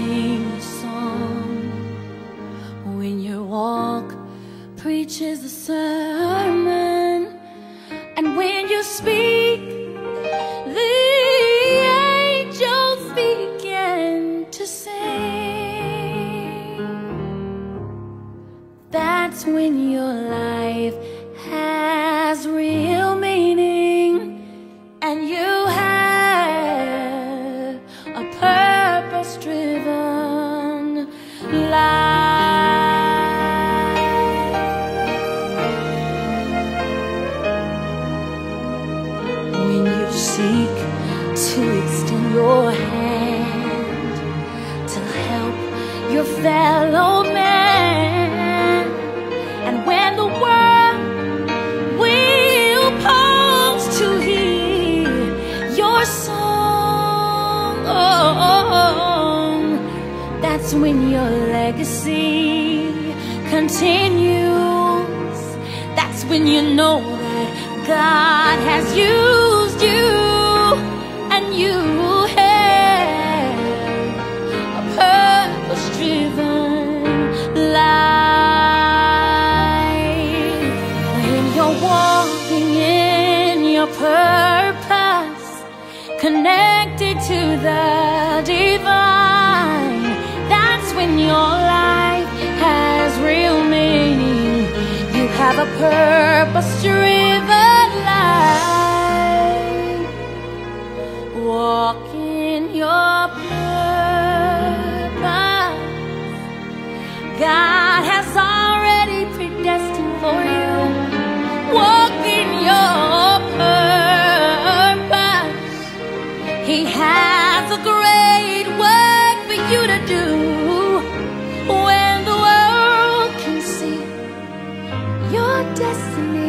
sing a song. When your walk preaches a sermon. And when you speak the angels begin to sing. That's when your life to extend your hand to help your fellow man, and when the world will pause to hear your song, that's when your legacy continues. That's when you know that God has used to the divine, that's when your life has real meaning. You have a purpose driven life. Walk in your purpose. God destiny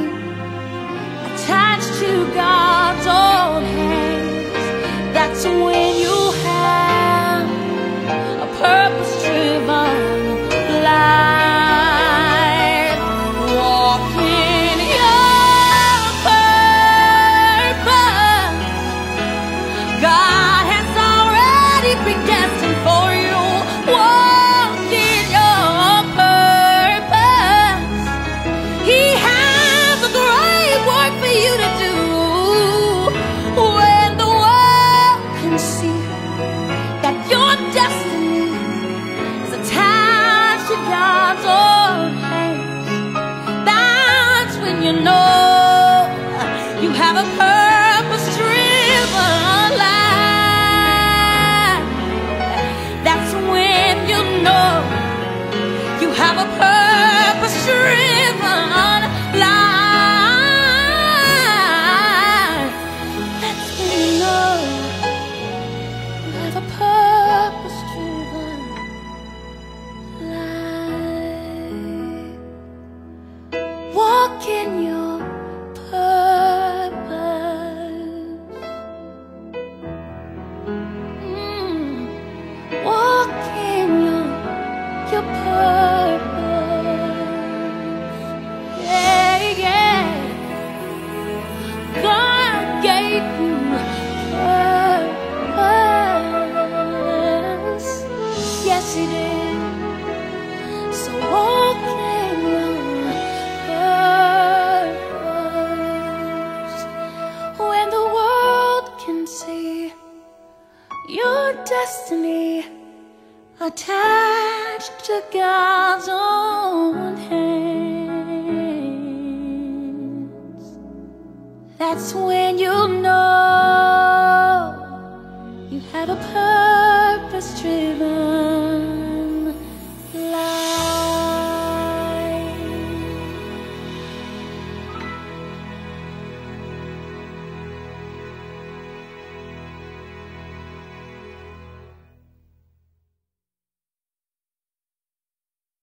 life. Walk destiny attached to God's own hands. That's when you'll know you have a purpose